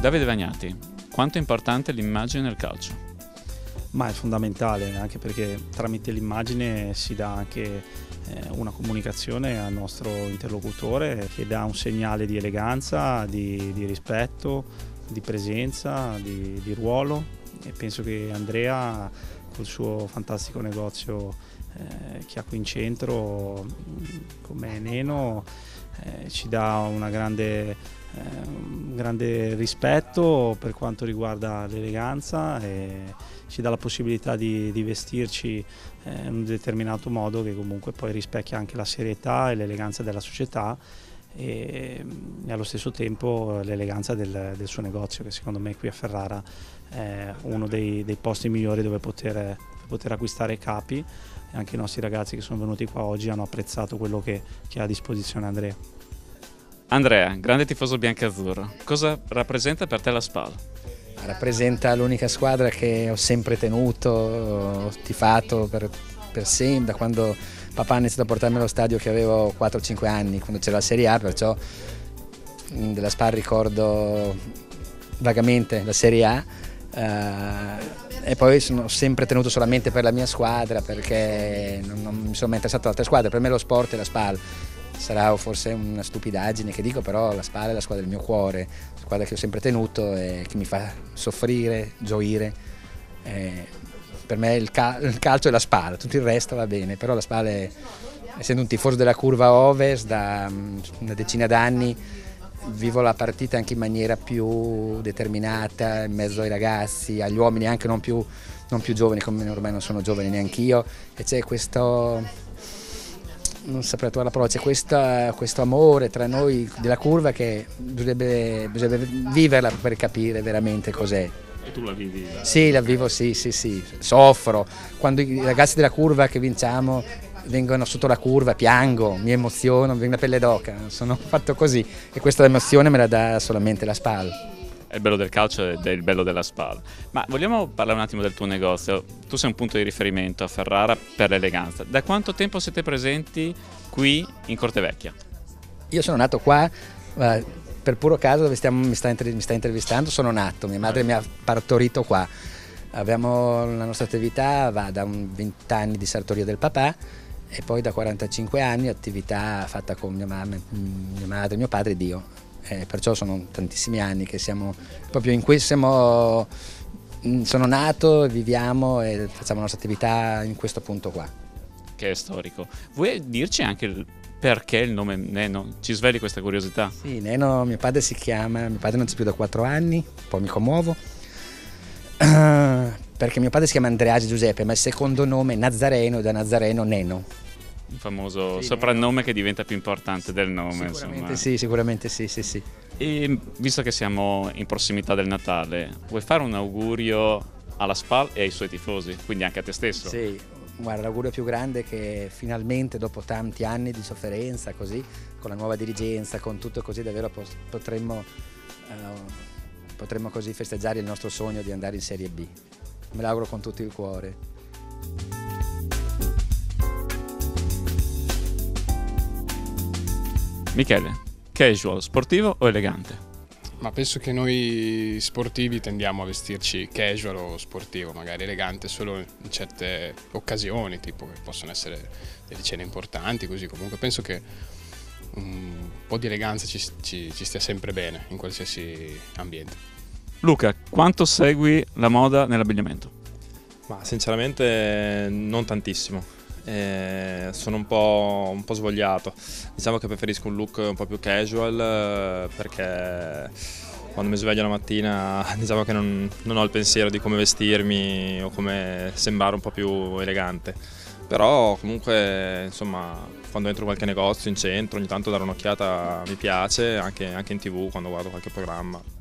Davide Vagnati, quanto è importante l'immagine nel calcio? Ma è fondamentale, anche perché tramite l'immagine si dà anche eh, una comunicazione al nostro interlocutore che dà un segnale di eleganza, di, di rispetto, di presenza, di, di, ruolo e penso che Andrea col suo fantastico negozio eh, che ha qui in centro come Neno eh, ci dà una grande un grande rispetto per quanto riguarda l'eleganza e ci dà la possibilità di, di vestirci in un determinato modo che comunque poi rispecchia anche la serietà e l'eleganza della società e, e, allo stesso tempo l'eleganza del, del, suo negozio che secondo me qui a Ferrara è uno dei, dei posti migliori dove poter, poter, acquistare capi e anche i nostri ragazzi che sono venuti qua oggi hanno apprezzato quello che ha a disposizione Andrea. Andrea, grande tifoso bianco-azzurro, cosa rappresenta per te la SPAL? Rappresenta l'unica squadra che ho sempre tenuto, ho tifato per, per sempre, da quando papà ha iniziato a portarmi allo stadio che avevo 4-5 anni, quando c'era la Serie A, perciò mm, della SPAL ricordo vagamente la Serie A. Eh, e poi sono sempre tenuto solamente per la mia squadra perché non, non mi sono mai interessato ad altre squadre, per me lo sport è la SPAL sarà forse una stupidaggine che dico, però la Spal è la squadra del mio cuore, la squadra che ho sempre tenuto e che mi fa soffrire, gioire. Eh, per me il, cal il, calcio è la Spal, tutto il resto va bene, però la Spal è, essendo un tifoso della curva ovest da mm, una decina d'anni, vivo la partita anche in maniera più determinata, in mezzo ai ragazzi, agli uomini anche non più, non più giovani, come ormai non sono giovani neanche io, e c'è questo non saprei trovare la parola, c'è questa, questo amore tra noi della curva che bisognerebbe, bisognerebbe viverla per capire veramente cos'è. E tu la vivi? Sì, la vivo, sì, sì, sì, soffro. Quando i ragazzi della curva che vinciamo vengono sotto la curva, piango, mi emoziono, mi viene la pelle d'oca, sono fatto così e questa emozione me la dà solamente la spalla è il bello del calcio ed è il bello della spalla. Ma vogliamo parlare un attimo del tuo negozio? Tu sei un punto di riferimento a Ferrara per l'eleganza. Da quanto tempo siete presenti qui in Cortevecchia? Io sono nato qua per puro caso dove stiamo, mi, sta, mi sta intervistando, sono nato, mia madre mi ha partorito qua. Abbiamo la nostra attività va da 20 anni di sartoria del papà e poi da 45 anni attività fatta con mia, mamma, mia madre, mio padre e Dio eh, perciò sono tantissimi anni che siamo proprio in questo siamo, mm, sono nato, viviamo e facciamo la nostra attività in questo punto qua. Che è storico. Vuoi dirci anche il perché il nome Neno? Ci sveli questa curiosità? Sì, Neno, mio padre si chiama, mio padre non c'è più da quattro anni, poi mi commuovo, perché mio padre si chiama Andreasi Giuseppe, ma il secondo nome è Nazareno, da Nazareno Neno il famoso sì, soprannome che diventa più importante del nome. Sicuramente insomma. sì, sicuramente sì, sì, sì. E visto che siamo in prossimità del Natale, vuoi fare un augurio alla SPAL e ai suoi tifosi, quindi anche a te stesso? Sì, guarda, l'augurio più grande è che finalmente dopo tanti anni di sofferenza, così, con la nuova dirigenza, con tutto così, davvero potremmo, uh, potremmo così festeggiare il nostro sogno di andare in Serie B. Me l'auguro con tutto il cuore. Michele, casual, sportivo o elegante? Ma penso che noi sportivi tendiamo a vestirci casual o sportivo, magari elegante solo in certe occasioni, tipo che possono essere delle cene importanti, così comunque penso che un po' di eleganza ci, ci, ci stia sempre bene in qualsiasi ambiente. Luca, quanto segui la moda nell'abbigliamento? Ma sinceramente non tantissimo eh, sono un po', un po', svogliato. Diciamo che preferisco un look un po' più casual eh, perché quando mi sveglio la mattina diciamo che non, non, ho il pensiero di come vestirmi o come sembrare un po' più elegante. Però comunque insomma quando entro in qualche negozio in centro ogni tanto dare un'occhiata mi piace, anche, anche in tv quando guardo qualche programma.